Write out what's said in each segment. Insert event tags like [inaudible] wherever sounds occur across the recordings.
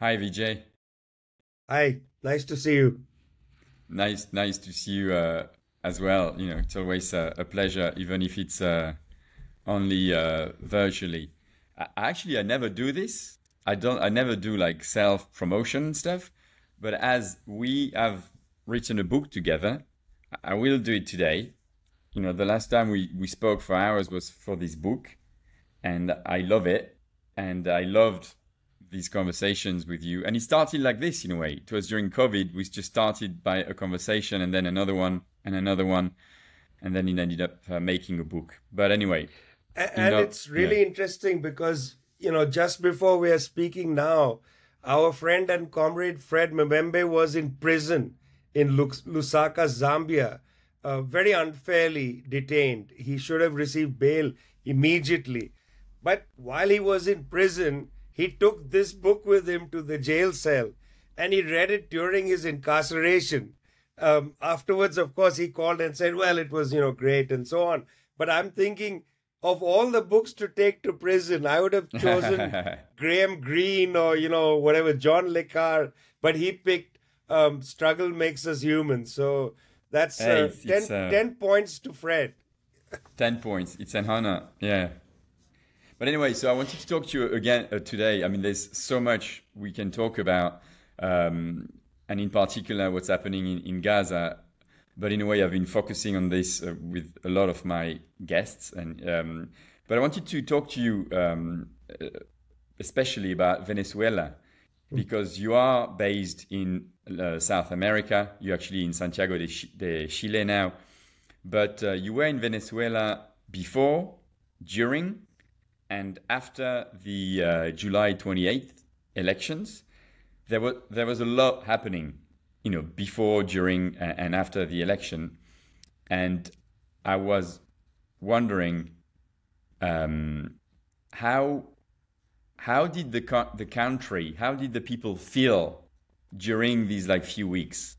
Hi, Vijay. Hi, nice to see you. Nice, nice to see you uh, as well. You know, it's always uh, a pleasure, even if it's uh, only uh, virtually. I, actually, I never do this. I don't. I never do like self promotion stuff. But as we have written a book together, I will do it today. You know, the last time we, we spoke for hours was for this book, and I love it. And I loved these conversations with you. And it started like this in a way. It was during COVID. We just started by a conversation and then another one and another one. And then it ended up uh, making a book. But anyway. And, and know, it's really yeah. interesting because, you know, just before we are speaking now, our friend and comrade Fred M'membe was in prison in Lusaka, Zambia, uh, very unfairly detained. He should have received bail immediately. But while he was in prison, he took this book with him to the jail cell and he read it during his incarceration. Um, afterwards, of course, he called and said, Well, it was, you know, great and so on. But I'm thinking, of all the books to take to prison, I would have chosen [laughs] Graham Greene or, you know, whatever, John Le Carre. But he picked um, Struggle Makes Us Human. So that's uh, hey, it's, 10, it's, uh, 10 points to Fred. 10 points. It's an honor. Yeah. But anyway, so I wanted to talk to you again uh, today. I mean, there's so much we can talk about, um, and in particular, what's happening in, in, Gaza. But in a way, I've been focusing on this uh, with a lot of my guests, and um, but I wanted to talk to you um, uh, especially about Venezuela because you are based in uh, South America. You're actually in Santiago de, de Chile now, but uh, you were in Venezuela before, during, and after the uh, July 28th elections, there was there was a lot happening, you know, before, during, and after the election, and I was wondering um, how how did the co- the country, how did the people feel during these like few weeks?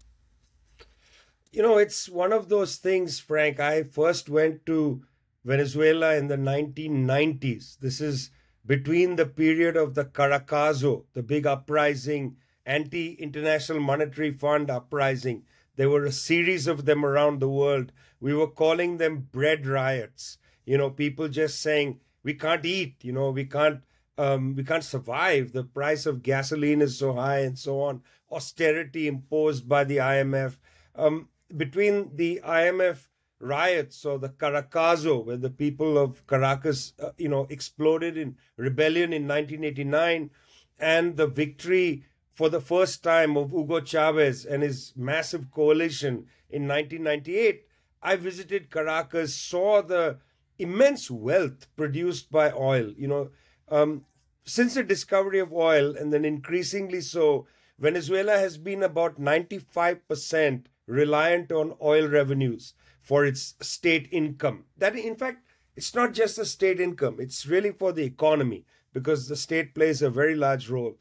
You know, it's one of those things, Frank. I first went to Venezuela in the 1990s. This is between the period of the Caracazo, the big uprising, anti International Monetary Fund uprising. There were a series of them around the world. We were calling them bread riots. You know, people just saying, we can't eat, you know, we can't. Um, we can't survive. The price of gasoline is so high, and so on. Austerity imposed by the IMF. Um, between the IMF riots or the Caracazo, where the people of Caracas, uh, you know, exploded in rebellion in 1989, and the victory for the first time of Hugo Chavez and his massive coalition in 1998, I visited Caracas, saw the immense wealth produced by oil. You know, um, since the discovery of oil, and then increasingly so, Venezuela has been about 95% reliant on oil revenues for its state income. That, in fact, it's not just the state income, it's really for the economy because the state plays a very large role.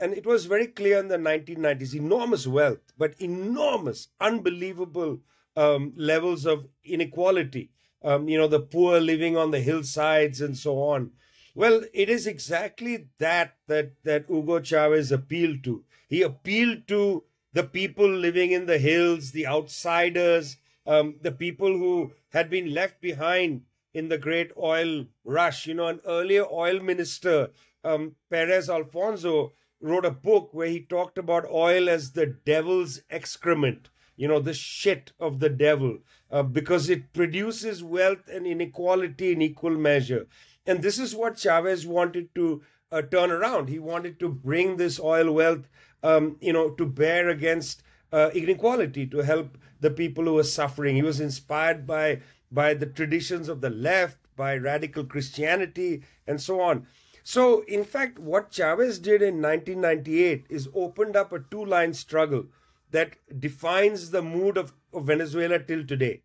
And it was very clear in the 1990s enormous wealth, but enormous, unbelievable um, levels of inequality. Um, you know, the poor living on the hillsides and so on. Well, it is exactly that that that Hugo Chavez appealed to. He appealed to the people living in the hills, the outsiders, um, the people who had been left behind in the great oil rush. You know, an earlier oil minister, um, Perez Alfonzo, wrote a book where he talked about oil as the devil's excrement, you know, the shit of the devil, uh, because it produces wealth and inequality in equal measure. And this is what Chavez wanted to uh, turn around. He wanted to bring this oil wealth, um, you know, to bear against uh, inequality, to help the people who were suffering. He was inspired by by the traditions of the left, by radical Christianity, and so on. So, in fact, what Chavez did in 1998 is opened up a two line struggle that defines the mood of, of Venezuela till today.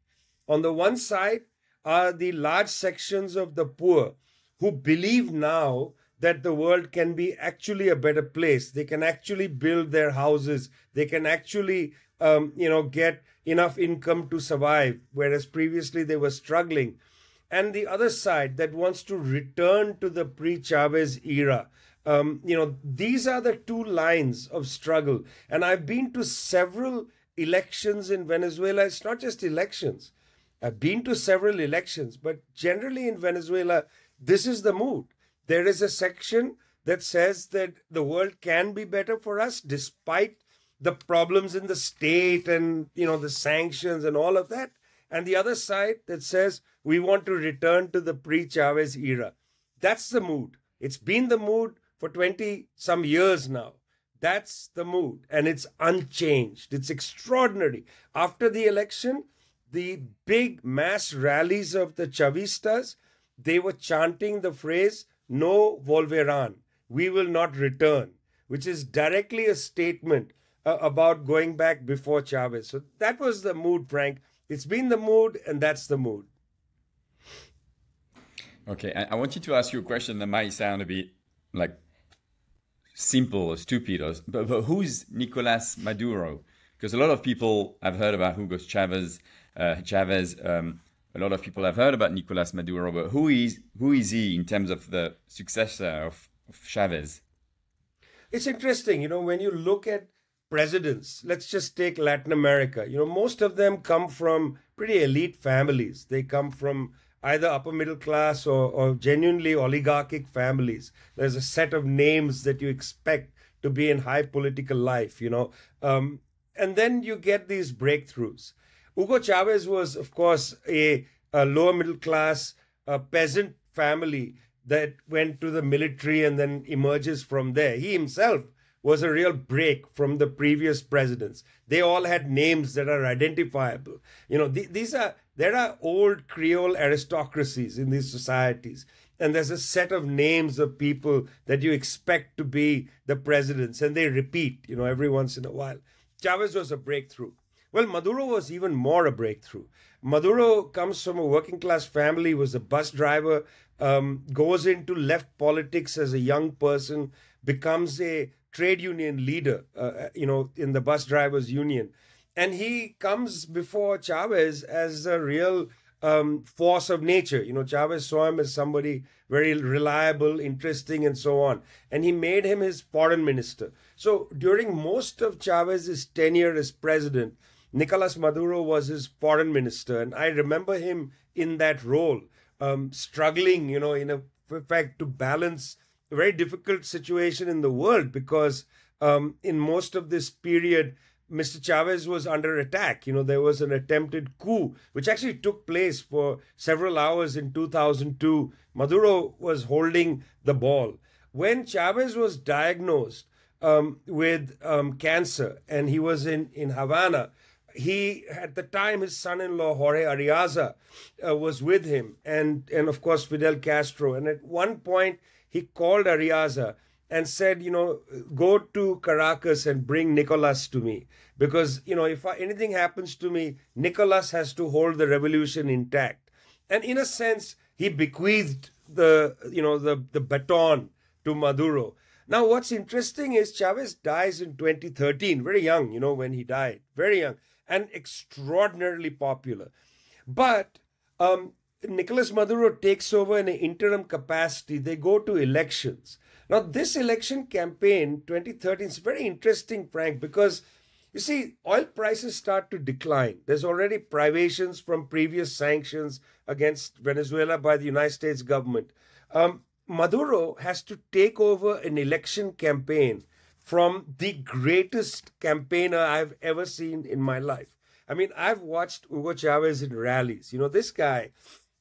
On the one side are the large sections of the poor who believe now that the world can be actually a better place. They can actually build their houses. They can actually, um, you know, get enough income to survive, whereas previously they were struggling. And the other side that wants to return to the pre Chavez era, Um, you know, these are the two lines of struggle. And I've been to several elections in Venezuela. It's not just elections. I've been to several elections, but generally in Venezuela, this is the mood. There is a section that says that the world can be better for us despite the problems in the state and you know the sanctions and all of that and the other side that says we want to return to the pre-chavez era that's the mood it's been the mood for 20 some years now. That's the mood, and it's unchanged. It's extraordinary. After the election, the big mass rallies of the Chavistas, they were chanting the phrase, No volverán, we will not return, which is directly a statement uh, about going back before Chavez. So that was the mood, Frank. It's been the mood, and that's the mood. Okay, I, I want you to ask you a question that might sound a bit like simple or stupid, or, but, but who's Nicolas Maduro? Because a lot of people I've heard about Hugo Chavez. Uh, Chavez. Um, a lot of people have heard about Nicolas Maduro, but who is who is he in terms of the successor of, of Chavez? It's interesting, you know, when you look at presidents, let's just take Latin America. You know, most of them come from pretty elite families. They come from either upper middle class or, or genuinely oligarchic families. There's a set of names that you expect to be in high political life, you know. Um, and then you get these breakthroughs. Hugo Chavez was, of course, a, a lower middle class a peasant family that went to the military and then emerges from there. He himself was a real break from the previous presidents. They all had names that are identifiable. You know, th- these are there are old Creole aristocracies in these societies. And there's a set of names of people that you expect to be the presidents, and they repeat, you know, every once in a while. Chavez was a breakthrough. Well, Maduro was even more a breakthrough. Maduro comes from a working class family, was a bus driver, um, goes into left politics as a young person, becomes a trade union leader, uh, you know, in the bus drivers union and he comes before Chavez as a real um, force of nature. You know, Chavez saw him as somebody very reliable, interesting, and so on. And he made him his foreign minister. So during most of Chavez's tenure as president, Nicolas Maduro was his foreign minister. And I remember him in that role, um, struggling, you know, in effect to balance a very difficult situation in the world because um, in most of this period, Mr. Chavez was under attack. You know, there was an attempted coup, which actually took place for several hours in 2002. Maduro was holding the ball. When Chavez was diagnosed um, with um, cancer and he was in, in Havana, he, at the time, his son in law, Jorge Arreaza, uh, was with him, and, and of course, Fidel Castro. And at one point, he called Arreaza and said, you know, go to Caracas and bring Nicolas to me. Because, you know, if I, anything happens to me, Nicolas has to hold the revolution intact. And in a sense, he bequeathed the, you know, the, the baton to Maduro. Now, what's interesting is Chavez dies in 2013, very young, you know, when he died, very young, and extraordinarily popular. But um, Nicolas Maduro takes over in an interim capacity. They go to elections. Now, this election campaign 2013 is very interesting, Frank, because you see, oil prices start to decline. There's already privations from previous sanctions against Venezuela by the United States government. Um, Maduro has to take over an election campaign from the greatest campaigner I've ever seen in my life. I mean, I've watched Hugo Chavez in rallies. You know, this guy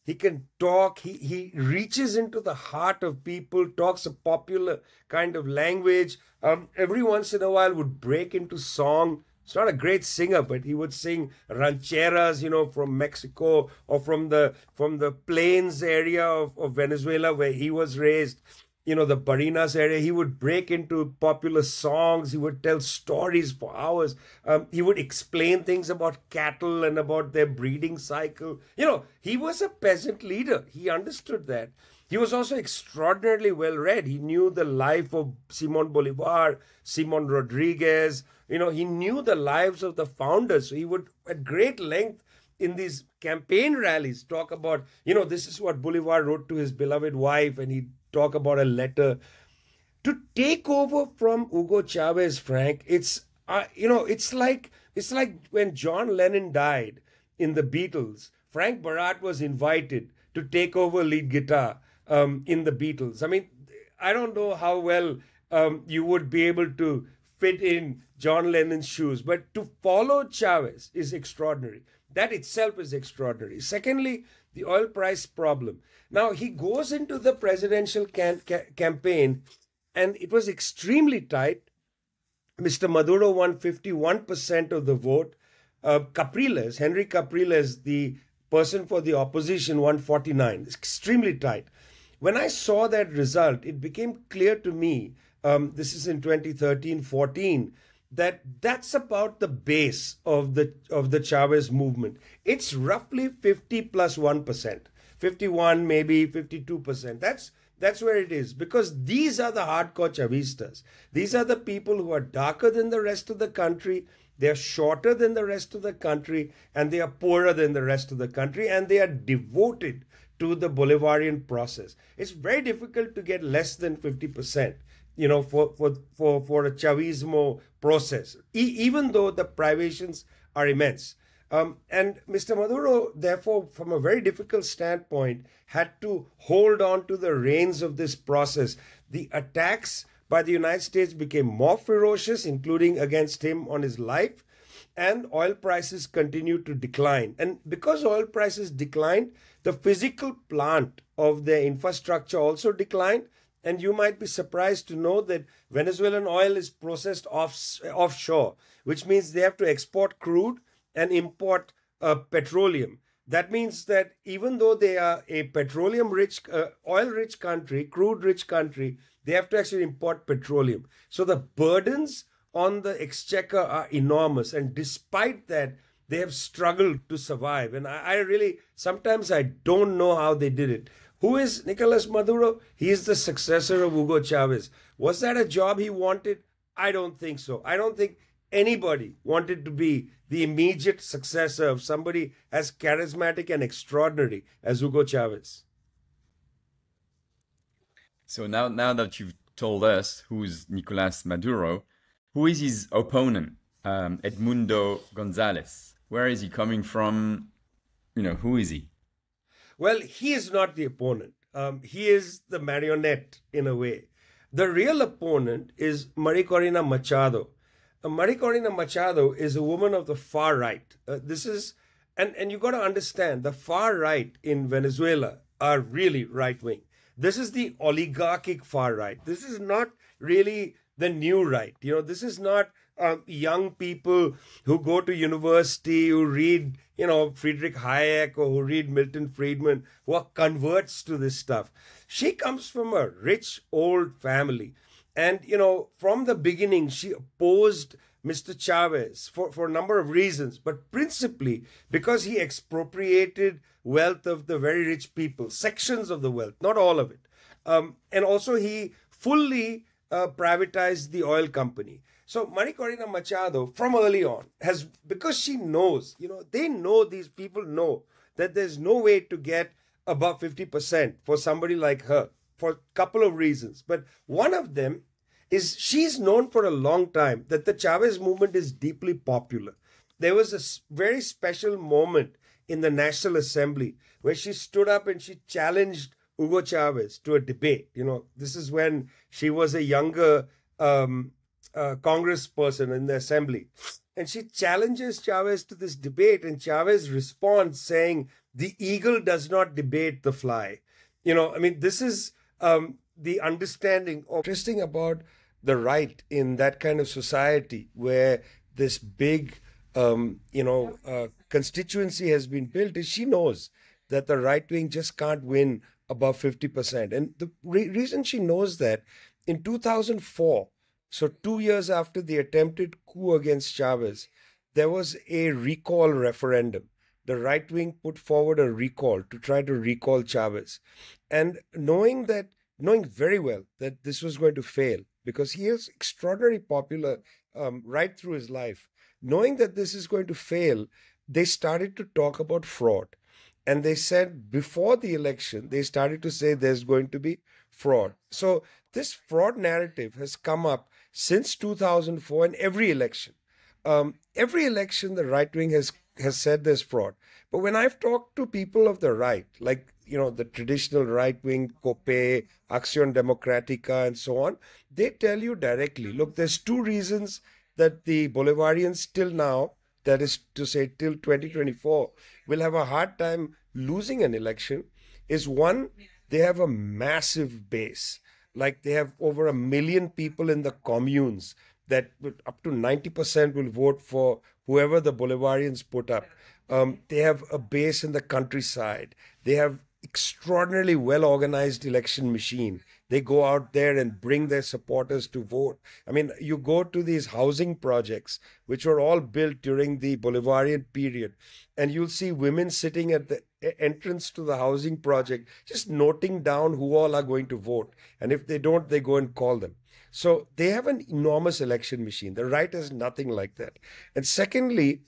he can talk he, he reaches into the heart of people talks a popular kind of language um, every once in a while would break into song He's not a great singer but he would sing rancheras you know from mexico or from the from the plains area of, of venezuela where he was raised you know, the Barinas area. He would break into popular songs. He would tell stories for hours. Um, he would explain things about cattle and about their breeding cycle. You know, he was a peasant leader. He understood that. He was also extraordinarily well read. He knew the life of Simon Bolivar, Simon Rodriguez. You know, he knew the lives of the founders. So he would, at great length, in these campaign rallies, talk about, you know, this is what Bolivar wrote to his beloved wife, and he talk about a letter. to take over from Hugo Chavez, Frank, it's uh, you know, it's like it's like when John Lennon died in the Beatles. Frank Barat was invited to take over lead guitar um, in the Beatles. I mean, I don't know how well um, you would be able to fit in John Lennon's shoes, but to follow Chavez is extraordinary. That itself is extraordinary. Secondly, the oil price problem. Now, he goes into the presidential can- ca- campaign, and it was extremely tight. Mr. Maduro won 51% of the vote. Uh, Capriles, Henry Capriles, the person for the opposition, won 49. It's extremely tight. When I saw that result, it became clear to me, um, this is in 2013 14, that that's about the base of the of the Chavez movement. It's roughly 50 plus 1. 51 maybe 52%. That's that's where it is because these are the hardcore Chavistas. These are the people who are darker than the rest of the country. They're shorter than the rest of the country and they are poorer than the rest of the country and they are devoted to the Bolivarian process. It's very difficult to get less than 50%, you know, for, for, for, for a Chavismo process, e- even though the privations are immense. Um, and Mr. Maduro, therefore, from a very difficult standpoint, had to hold on to the reins of this process. The attacks by the United States became more ferocious, including against him on his life, and oil prices continued to decline. And because oil prices declined, the physical plant of their infrastructure also declined. And you might be surprised to know that Venezuelan oil is processed off, offshore, which means they have to export crude and import uh, petroleum. That means that even though they are a petroleum rich, uh, oil rich country, crude rich country, they have to actually import petroleum. So the burdens on the exchequer are enormous. And despite that, they have struggled to survive. And I, I really, sometimes I don't know how they did it. Who is Nicolas Maduro? He is the successor of Hugo Chavez. Was that a job he wanted? I don't think so. I don't think anybody wanted to be the immediate successor of somebody as charismatic and extraordinary as Hugo Chavez. So now, now that you've told us who's Nicolas Maduro, who is his opponent, um, Edmundo Gonzalez? Where is he coming from? You know, who is he? Well, he is not the opponent. Um, he is the marionette in a way. The real opponent is Maria Corina Machado, uh, Maria Corina Machado is a woman of the far right. Uh, this is, and, and you got to understand, the far right in Venezuela are really right wing. This is the oligarchic far right. This is not really the new right. You know, this is not um, young people who go to university, who read, you know, Friedrich Hayek or who read Milton Friedman, who are converts to this stuff. She comes from a rich old family and, you know, from the beginning, she opposed Mr. Chavez for, for a number of reasons, but principally because he expropriated wealth of the very rich people, sections of the wealth, not all of it. Um, and also, he fully uh, privatized the oil company. So, Maria Corina Machado, from early on, has, because she knows, you know, they know, these people know that there's no way to get above 50% for somebody like her for a couple of reasons. But one of them is she's known for a long time that the Chavez movement is deeply popular. There was a very special moment in the National Assembly where she stood up and she challenged Hugo Chavez to a debate. You know, this is when she was a younger um, uh, congressperson in the assembly. And she challenges Chavez to this debate, and Chavez responds saying, The eagle does not debate the fly. You know, I mean, this is um, the understanding of interesting about the right in that kind of society where this big um, you know uh, constituency has been built is she knows that the right wing just can't win above 50% and the re- reason she knows that in 2004 so 2 years after the attempted coup against Chavez there was a recall referendum the right wing put forward a recall to try to recall Chavez and knowing that knowing very well that this was going to fail because he is extraordinarily popular um, right through his life. Knowing that this is going to fail, they started to talk about fraud. And they said before the election, they started to say there's going to be fraud. So this fraud narrative has come up since 2004 in every election. Um, every election, the right wing has has said there's fraud. But when I've talked to people of the right, like you know the traditional right wing, COPEI, Acción Democrática, and so on, they tell you directly. Look, there's two reasons that the Bolivarians till now, that is to say till 2024, will have a hard time losing an election. Is one, they have a massive base. Like they have over a million people in the communes that up to 90% will vote for whoever the Bolivarians put up. Um, they have a base in the countryside. They have extraordinarily well organized election machine. They go out there and bring their supporters to vote. I mean, you go to these housing projects, which were all built during the Bolivarian period, and you'll see women sitting at the entrance to the housing project, just noting down who all are going to vote. And if they don't, they go and call them. So they have an enormous election machine. The right has nothing like that. And secondly,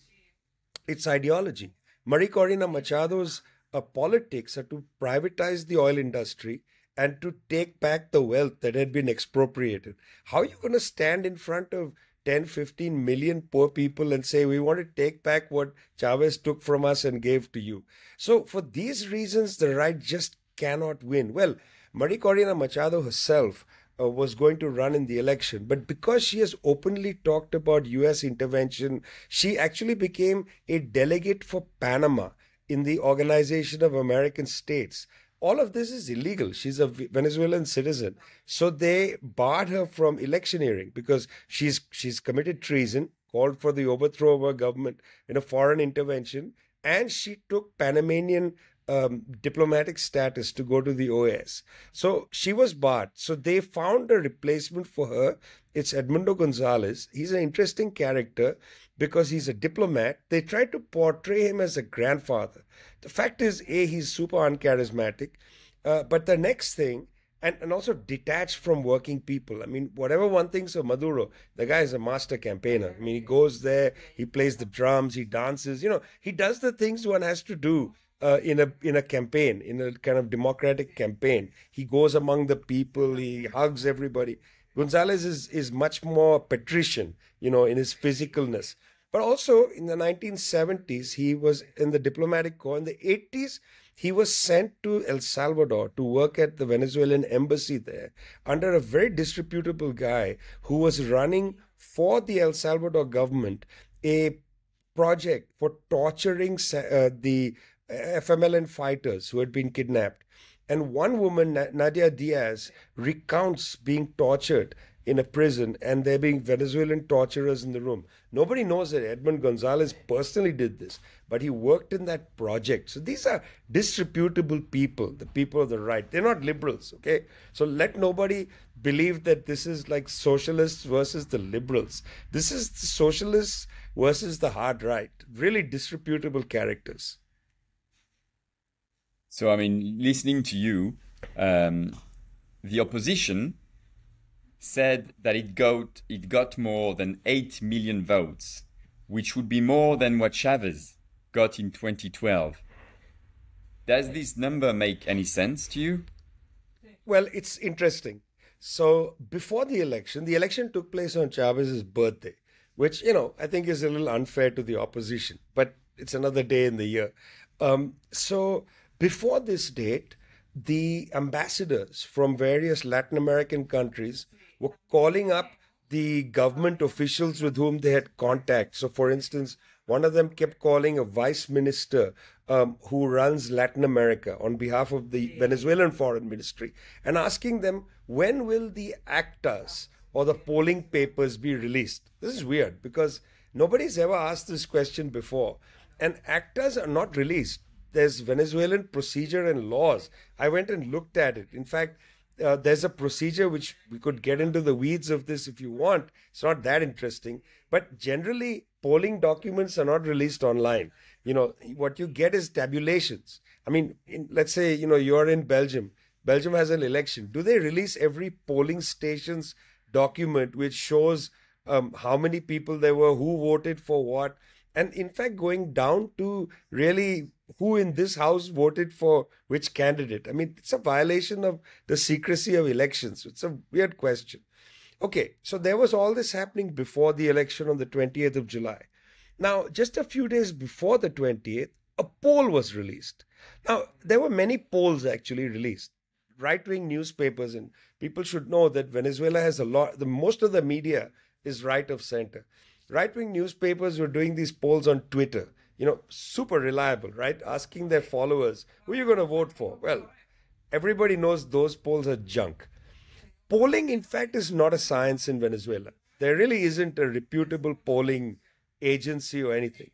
its ideology. Maria Corina Machado's uh, politics are to privatize the oil industry and to take back the wealth that had been expropriated. How are you going to stand in front of 10, 15 million poor people and say, we want to take back what Chavez took from us and gave to you? So, for these reasons, the right just cannot win. Well, Maria Corina Machado herself uh, was going to run in the election. But because she has openly talked about US intervention, she actually became a delegate for Panama in the Organization of American States all of this is illegal. She's a Venezuelan citizen. So they barred her from electioneering because she's she's committed treason, called for the overthrow of her government in a foreign intervention, and she took Panamanian um, diplomatic status to go to the OAS. So she was barred. So they found a replacement for her. It's Edmundo Gonzalez. He's an interesting character because he's a diplomat. They try to portray him as a grandfather. The fact is, A, he's super uncharismatic. Uh, but the next thing, and, and also detached from working people. I mean, whatever one thinks of Maduro, the guy is a master campaigner. I mean, he goes there, he plays the drums, he dances, you know, he does the things one has to do uh, in a in a campaign, in a kind of democratic campaign. He goes among the people, he hugs everybody. Gonzalez is is much more patrician, you know, in his physicalness. But also in the 1970s, he was in the diplomatic corps. In the 80s, he was sent to El Salvador to work at the Venezuelan embassy there under a very disreputable guy who was running for the El Salvador government a project for torturing uh, the FMLN fighters who had been kidnapped. And one woman, Nadia Diaz, recounts being tortured in a prison and there being Venezuelan torturers in the room. Nobody knows that Edmund Gonzalez personally did this, but he worked in that project. So these are disreputable people, the people of the right. They're not liberals, okay? So let nobody believe that this is like socialists versus the liberals. This is the socialists versus the hard right. Really disreputable characters. So, I mean, listening to you, um, the opposition said that it got it got more than 8 million votes, which would be more than what Chavez got in 2012. Does this number make any sense to you? Well, it's interesting. So, before the election, the election took place on Chavez's birthday, which, you know, I think is a little unfair to the opposition, but it's another day in the year. Um, so, before this date, the ambassadors from various Latin American countries were calling up the government officials with whom they had contact. So, for instance, one of them kept calling a vice minister um, who runs Latin America on behalf of the Venezuelan foreign ministry and asking them when will the actas or the polling papers be released. This is weird because nobody's ever asked this question before. And actas are not released. There's Venezuelan procedure and laws. I went and looked at it. In fact, uh, there's a procedure which we could get into the weeds of this if you want. It's not that interesting. But generally, polling documents are not released online. You know, what you get is tabulations. I mean, in, let's say, you know, you're in Belgium. Belgium has an election. Do they release every polling station's document which shows um, how many people there were, who voted for what? And in fact, going down to really who in this house voted for which candidate. I mean, it's a violation of the secrecy of elections. It's a weird question. Okay, so there was all this happening before the election on the 20th of July. Now, just a few days before the 20th, a poll was released. Now, there were many polls actually released. Right wing newspapers, and people should know that Venezuela has a lot, the most of the media is right of center. Right wing newspapers were doing these polls on Twitter you know, super reliable, right? Asking their followers, who are you going to vote for? Well, everybody knows those polls are junk. Polling, in fact, is not a science in Venezuela. There really isn't a reputable polling agency or anything.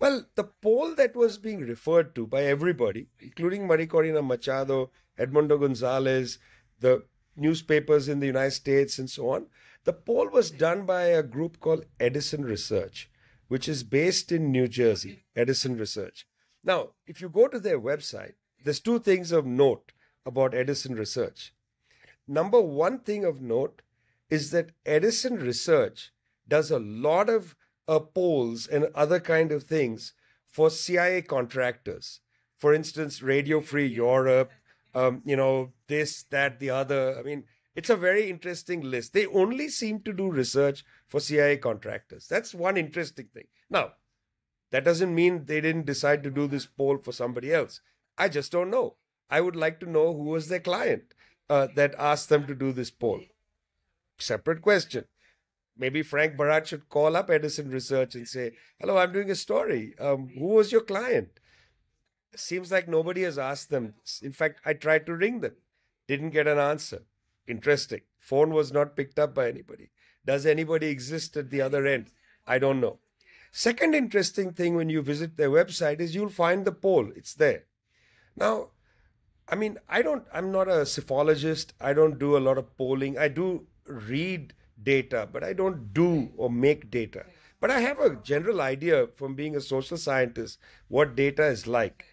Well, the poll that was being referred to by everybody, including Maria Corina Machado, Edmundo Gonzalez, the newspapers in the United States, and so on, the poll was done by a group called Edison Research which is based in New Jersey, Edison Research. Now, if you go to their website, there's two things of note about Edison Research. Number one thing of note is that Edison Research does a lot of uh, polls and other kind of things for CIA contractors. For instance, Radio Free Europe, um, you know, this, that, the other. I mean, it's a very interesting list. They only seem to do research for CIA contractors. That's one interesting thing. Now, that doesn't mean they didn't decide to do this poll for somebody else. I just don't know. I would like to know who was their client uh, that asked them to do this poll. Separate question. Maybe Frank Barat should call up Edison Research and say, Hello, I'm doing a story. Um, who was your client? Seems like nobody has asked them. In fact, I tried to ring them, didn't get an answer. Interesting. Phone was not picked up by anybody. Does anybody exist at the other end? I don't know. Second interesting thing when you visit their website is you'll find the poll. It's there. Now, I mean, I don't, I'm not a psephologist. I don't do a lot of polling. I do read data, but I don't do or make data. But I have a general idea from being a social scientist what data is like.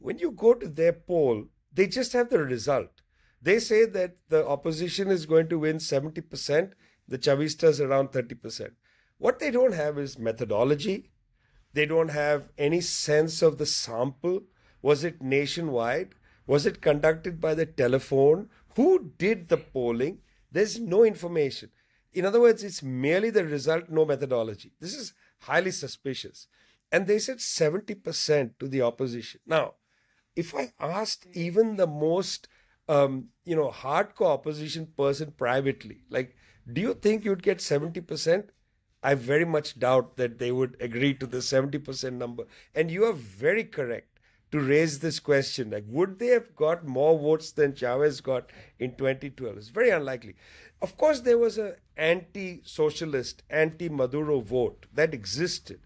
When you go to their poll, they just have the result. They say that the opposition is going to win 70%, the Chavistas around 30%. What they don't have is methodology. They don't have any sense of the sample. Was it nationwide? Was it conducted by the telephone? Who did the polling? There's no information. In other words, it's merely the result, no methodology. This is highly suspicious. And they said 70% to the opposition. Now, if I asked even the most um, you know, hardcore opposition person privately, like, do you think you'd get 70%? I very much doubt that they would agree to the 70% number. And you are very correct to raise this question. Like, would they have got more votes than Chavez got in 2012? It's very unlikely. Of course, there was an anti socialist, anti Maduro vote that existed.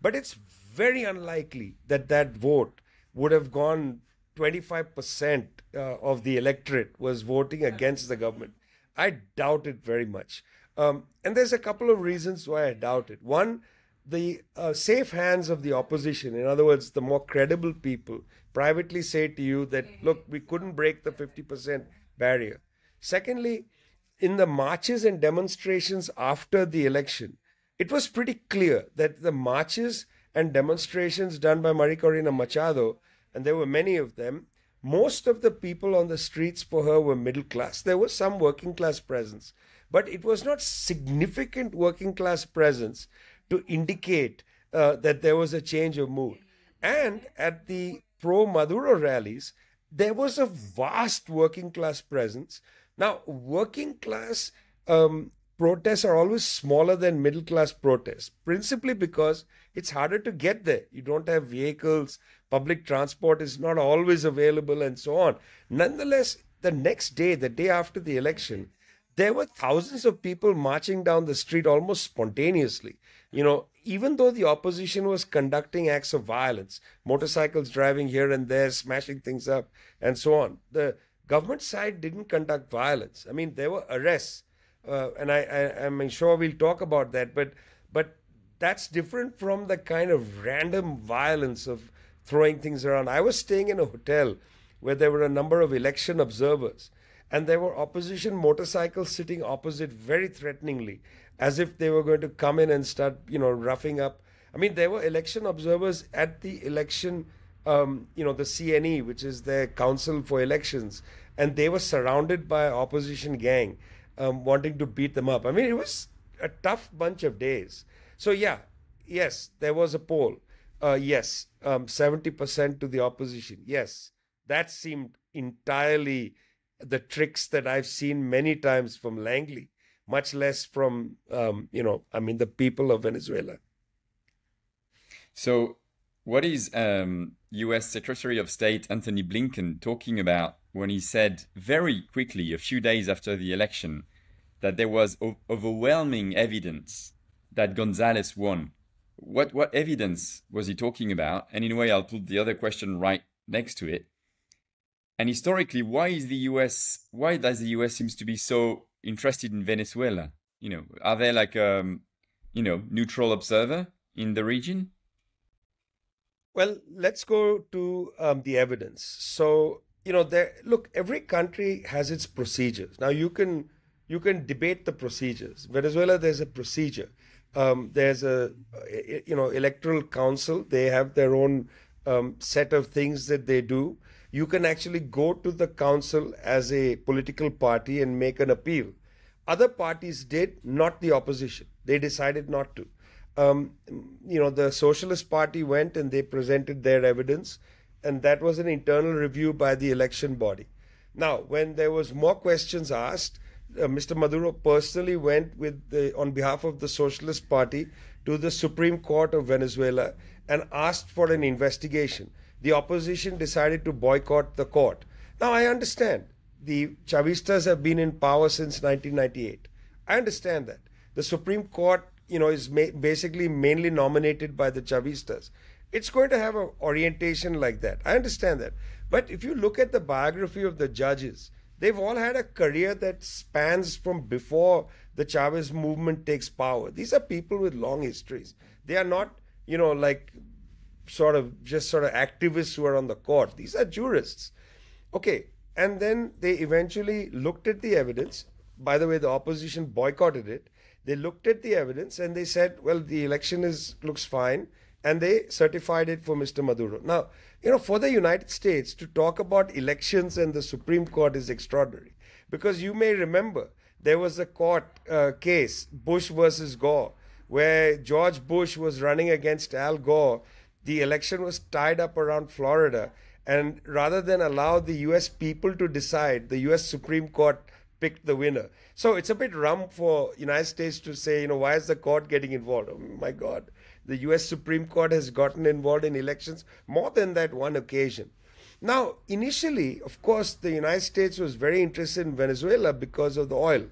But it's very unlikely that that vote would have gone 25% uh, of the electorate was voting against the government. I doubt it very much. Um, and there's a couple of reasons why I doubt it. One, the uh, safe hands of the opposition, in other words, the more credible people, privately say to you that, look, we couldn't break the 50% barrier. Secondly, in the marches and demonstrations after the election, it was pretty clear that the marches and demonstrations done by Maria Corina Machado and there were many of them. Most of the people on the streets for her were middle class. There was some working class presence, but it was not significant working class presence to indicate uh, that there was a change of mood. And at the pro Maduro rallies, there was a vast working class presence. Now, working class um, protests are always smaller than middle class protests, principally because it's harder to get there. You don't have vehicles, public transport is not always available, and so on. Nonetheless, the next day, the day after the election, there were thousands of people marching down the street almost spontaneously. You know, even though the opposition was conducting acts of violence, motorcycles driving here and there, smashing things up, and so on, the government side didn't conduct violence. I mean, there were arrests, uh, and I, I, I'm sure we'll talk about that, but but that's different from the kind of random violence of throwing things around. I was staying in a hotel where there were a number of election observers, and there were opposition motorcycles sitting opposite very threateningly, as if they were going to come in and start, you know, roughing up. I mean, there were election observers at the election um, you know, the CNE, which is their Council for Elections, and they were surrounded by opposition gang um, wanting to beat them up. I mean, it was a tough bunch of days. So yeah, yes, there was a poll. Uh, yes, um, 70% to the opposition. Yes, that seemed entirely the tricks that I've seen many times from Langley, much less from, um, you know, I mean, the people of Venezuela. So, what is um, US Secretary of State Antony Blinken talking about when he said very quickly, a few days after the election, that there was overwhelming evidence that Gonzalez won? What, what evidence was he talking about? And in a way, I'll put the other question right next to it and historically, why is the US? Why does the US seems to be so interested in Venezuela? You know, are they like um, you know, neutral observer in the region? Well, let's go to um, the evidence. So you know, there. Look, every country has its procedures. Now you can you can debate the procedures. Venezuela, there's a procedure. Um, there's a you know electoral council. They have their own um, set of things that they do you can actually go to the council as a political party and make an appeal. Other parties did, not the opposition. They decided not to. Um, you know, the Socialist Party went and they presented their evidence, and that was an internal review by the election body. Now, when there was more questions asked, uh, Mr. Maduro personally went with the, on behalf of the Socialist Party to the Supreme Court of Venezuela and asked for an investigation the opposition decided to boycott the court. Now, I understand the Chavistas have been in power since 1998. I understand that. The Supreme Court, you know, is ma- basically mainly nominated by the Chavistas. It's going to have an orientation like that. I understand that. But if you look at the biography of the judges, they've all had a career that spans from before the Chavez movement takes power. These are people with long histories. They are not, you know, like sort of just sort of activists who are on the court. These are jurists. Okay, and then they eventually looked at the evidence. By the way, the opposition boycotted it. They looked at the evidence and they said, well, the election is looks fine, and they certified it for Mr. Maduro. Now, you know, for the United States to talk about elections and the Supreme Court is extraordinary because you may remember there was a court uh, case, Bush versus Gore, where George Bush was running against Al Gore the election was tied up around Florida. And rather than allow the US people to decide, the US Supreme Court picked the winner. So it's a bit rum for United States to say, you know, why is the court getting involved? Oh my God. The US Supreme Court has gotten involved in elections more than that one occasion. Now, initially, of course, the United States was very interested in Venezuela because of the oil.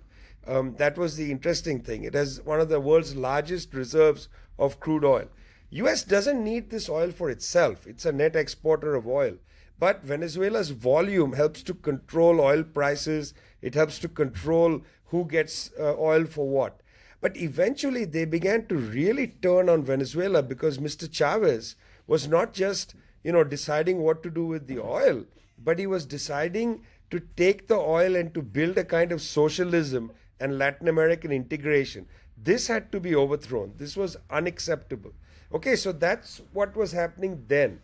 Um, that was the interesting thing. It has one of the world's largest reserves of crude oil. US doesn't need this oil for itself. It's a net exporter of oil. But Venezuela's volume helps to control oil prices. It helps to control who gets uh, oil for what. But eventually they began to really turn on Venezuela because Mr. Chavez was not just, you know, deciding what to do with the oil, but he was deciding to take the oil and to build a kind of socialism and Latin American integration. This had to be overthrown. This was unacceptable. Okay, so that's what was happening then.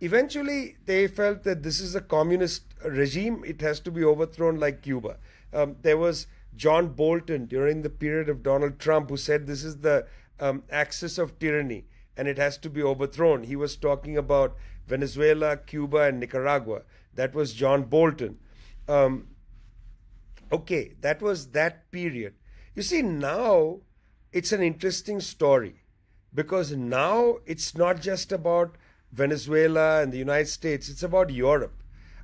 Eventually, they felt that this is a communist regime, it has to be overthrown like Cuba. Um, there was John Bolton during the period of Donald Trump who said this is the um, axis of tyranny and it has to be overthrown. He was talking about Venezuela, Cuba, and Nicaragua. That was John Bolton. Um, okay, that was that period. You see, now it's an interesting story because now it's not just about Venezuela and the United States, it's about Europe.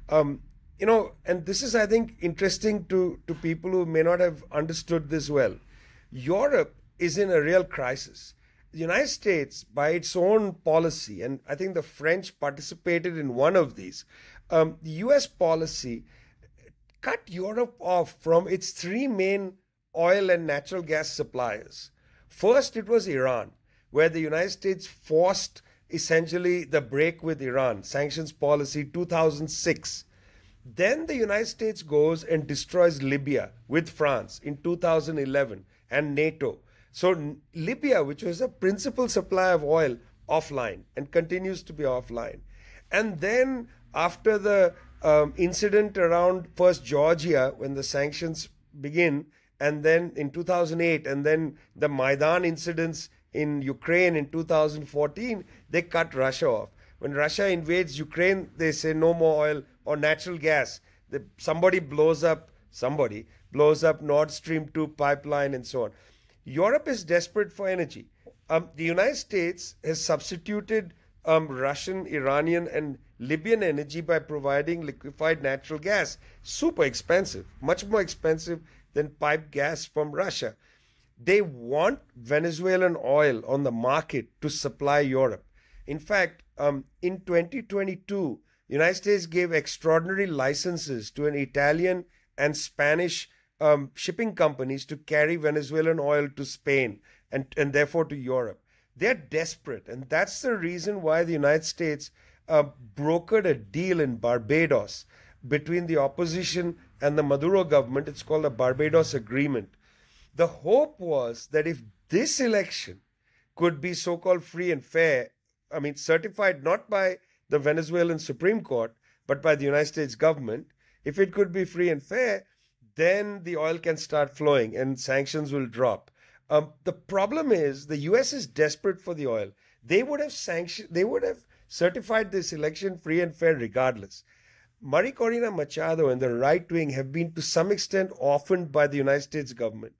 Um, you know, and this is, I think, interesting to, to people who may not have understood this well. Europe is in a real crisis. The United States, by its own policy, and I think the French participated in one of these, um, the US policy cut Europe off from its three main oil and natural gas suppliers. First, it was Iran where the United States forced essentially the break with Iran, sanctions policy 2006. Then the United States goes and destroys Libya with France in 2011 and NATO. So Libya, which was a principal supplier of oil, offline and continues to be offline. And then after the um, incident around first Georgia, when the sanctions begin, and then in 2008, and then the Maidan incidents in Ukraine in 2014, they cut Russia off. When Russia invades Ukraine, they say no more oil or natural gas. The, somebody blows up, somebody blows up Nord Stream 2 pipeline and so on. Europe is desperate for energy. Um, the United States has substituted um, Russian, Iranian, and Libyan energy by providing liquefied natural gas. Super expensive, much more expensive than pipe gas from Russia. They want Venezuelan oil on the market to supply Europe. In fact, um, in 2022, United States gave extraordinary licenses to an Italian and Spanish um, shipping companies to carry Venezuelan oil to Spain and, and therefore to Europe. They're desperate, and that's the reason why the United States uh, brokered a deal in Barbados between the opposition and the Maduro government. It's called the Barbados Agreement. The hope was that if this election could be so called free and fair, I mean, certified not by the Venezuelan Supreme Court, but by the United States government, if it could be free and fair, then the oil can start flowing and sanctions will drop. Um, the problem is the U.S. is desperate for the oil. They would have sanctioned, they would have certified this election free and fair regardless. Maria Corina Machado and the right wing have been to some extent orphaned by the United States government.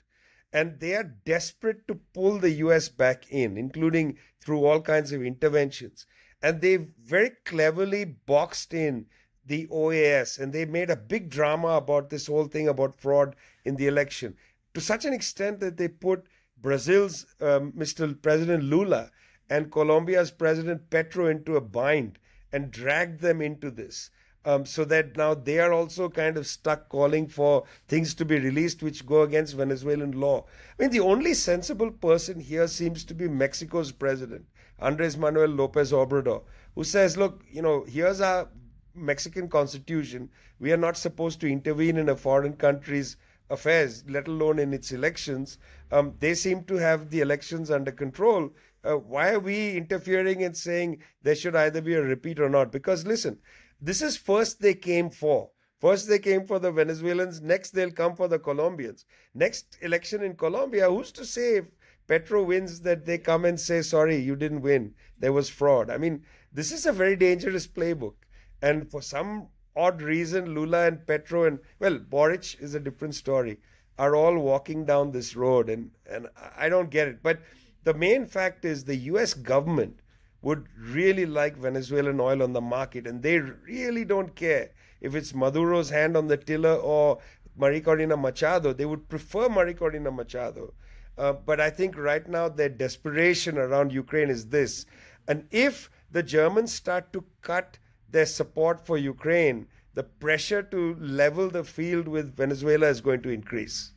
And they are desperate to pull the US back in, including through all kinds of interventions. And they've very cleverly boxed in the OAS and they made a big drama about this whole thing about fraud in the election to such an extent that they put Brazil's um, Mr. President Lula and Colombia's President Petro into a bind and dragged them into this um, so that now they are also kind of stuck calling for things to be released which go against Venezuelan law. I mean, the only sensible person here seems to be Mexico's president, Andres Manuel Lopez Obrador, who says, look, you know, here's our Mexican constitution. We are not supposed to intervene in a foreign country's affairs, let alone in its elections. Um, they seem to have the elections under control. Uh, why are we interfering and saying there should either be a repeat or not? Because listen, this is first they came for. First they came for the Venezuelans, next they'll come for the Colombians. Next election in Colombia, who's to say if Petro wins that they come and say, sorry, you didn't win. There was fraud. I mean, this is a very dangerous playbook. And for some odd reason, Lula and Petro and, well, Boric is a different story, are all walking down this road. And, and I don't get it. But the main fact is the US government would really like Venezuelan oil on the market, and they really don't care if it's Maduro's hand on the tiller or Maria Corina Machado. They would prefer Maria Corina Machado. Uh, but I think right now their desperation around Ukraine is this. And if the Germans start to cut their support for Ukraine, the pressure to level the field with Venezuela is going to increase.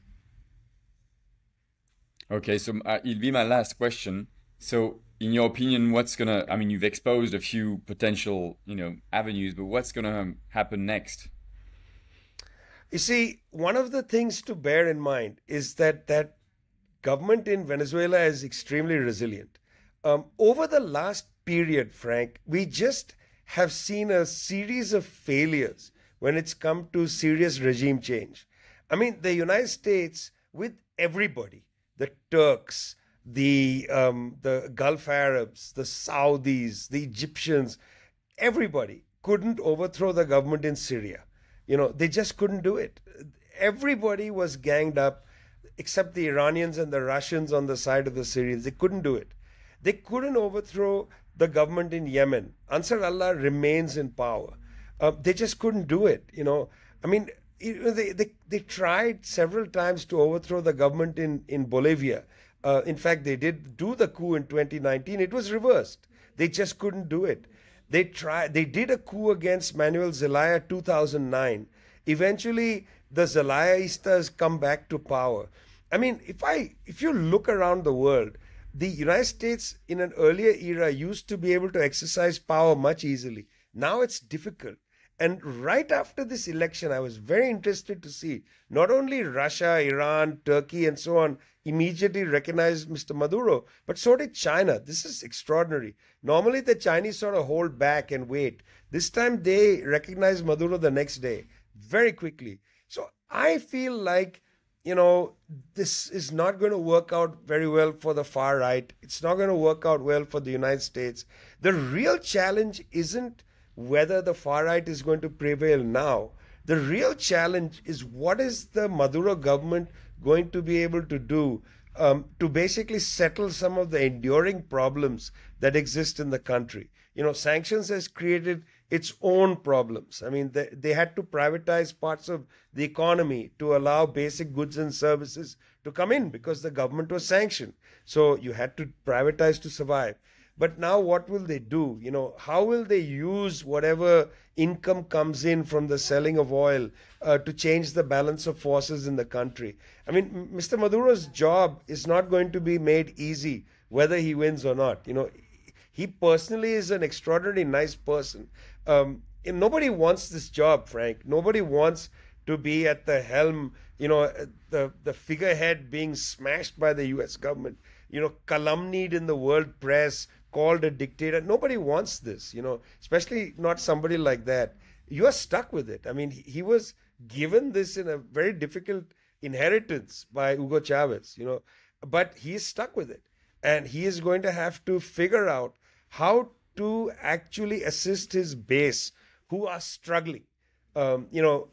Okay, so uh, it'll be my last question. So in your opinion, what's gonna? I mean, you've exposed a few potential, you know, avenues, but what's gonna happen next? You see, one of the things to bear in mind is that that government in Venezuela is extremely resilient. Um, over the last period, Frank, we just have seen a series of failures when it's come to serious regime change. I mean, the United States, with everybody, the Turks, the um, the Gulf Arabs, the Saudis, the Egyptians, everybody couldn't overthrow the government in Syria. You know, they just couldn't do it. Everybody was ganged up, except the Iranians and the Russians on the side of the Syrians. They couldn't do it. They couldn't overthrow the government in Yemen. Ansar Allah remains in power. Uh, they just couldn't do it. You know, I mean, they, they they tried several times to overthrow the government in in Bolivia uh, in fact, they did do the coup in 2019. It was reversed. They just couldn't do it. They tried. They did a coup against Manuel Zelaya 2009. Eventually, the Zelayaistas come back to power. I mean, if I if you look around the world, the United States in an earlier era used to be able to exercise power much easily. Now it's difficult. And right after this election, I was very interested to see not only Russia, Iran, Turkey, and so on immediately recognized Mr. Maduro, but so did China. This is extraordinary. Normally, the Chinese sort of hold back and wait. This time, they recognize Maduro the next day, very quickly. I feel like, you know, this is not going to work out very well for the far right. It's not going to work out well for the United States. The real challenge isn't whether the far right is going to prevail now. The real challenge is what is the Maduro government going to be able to do um, to basically settle some of the enduring problems that exist in the country. You know, sanctions has created its own problems. I mean, they, they had to privatize parts of the economy to allow basic goods and services to come in because the government was sanctioned. So you had to privatize to survive. But now, what will they do? You know, how will they use whatever income comes in from the selling of oil uh, to change the balance of forces in the country? I mean, Mr. Maduro's job is not going to be made easy whether he wins or not. You know, he personally is an extraordinarily nice person. Um, nobody wants this job, Frank. Nobody wants to be at the helm, you know, the, the figurehead being smashed by the US government, you know, calumniated in the world press, called a dictator. Nobody wants this, you know, especially not somebody like that. You are stuck with it. I mean, he was given this in a very difficult inheritance by Hugo Chavez, you know, but he is stuck with it. And he is going to have to figure out how to actually assist his base who are struggling. Um, you know,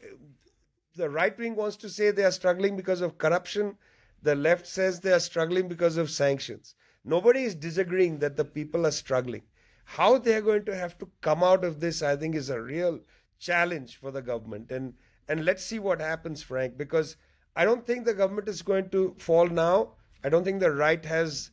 the right wing wants to say they are struggling because of corruption. The left says they are struggling because of sanctions. Nobody is disagreeing that the people are struggling. How they're going to have to come out of this, I think, is a real challenge for the government. And and let's see what happens, Frank, because I don't think the government is going to fall now. I don't think the right has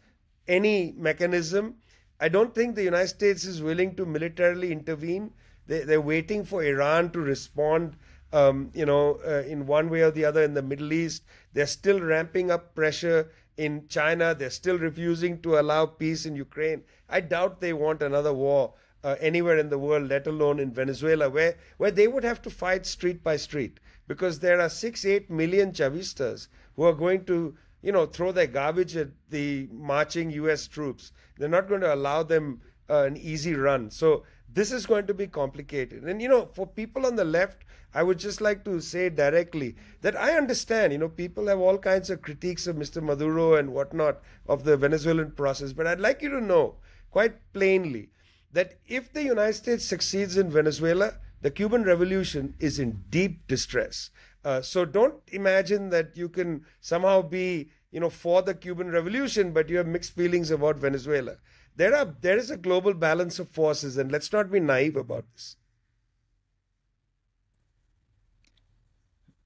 any mechanism. I don't think the United States is willing to militarily intervene. They, they're waiting for Iran to respond, um, you know, uh, in one way or the other in the Middle East. They're still ramping up pressure in China. They're still refusing to allow peace in Ukraine. I doubt they want another war uh, anywhere in the world, let alone in Venezuela, where, where they would have to fight street by street because there are six, eight million Chavistas who are going to, you know, throw their garbage at the marching U.S. troops. They're not going to allow them uh, an easy run. So this is going to be complicated. And, you know, for people on the left, I would just like to say directly that I understand, you know, people have all kinds of critiques of Mr. Maduro and whatnot of the Venezuelan process. But I'd like you to know quite plainly that if the United States succeeds in Venezuela, the Cuban Revolution is in deep distress. Uh, so don't imagine that you can somehow be, you know, for the Cuban Revolution, but you have mixed feelings about Venezuela. There are there is a global balance of forces, and let's not be naive about this.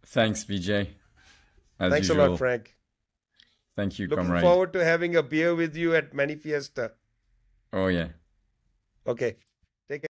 Thanks, Vijay. As Thanks usual. a lot, Frank. Thank you, Looking comrade. forward to having a beer with you at Manifiesta. Oh, yeah. Okay.